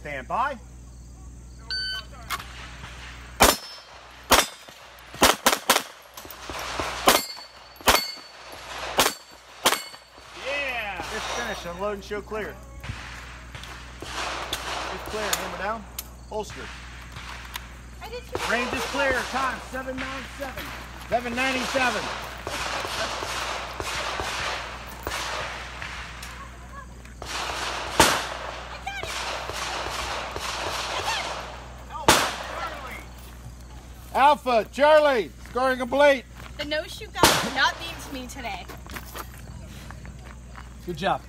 Stand by. Yeah! It's finished. Unload and show clear. It's clear. Hammer down. Holster. I did. Range is clear. Time 797. 797. Alpha, Charlie, scoring complete. The no shoot guy did not beat me today. Good job.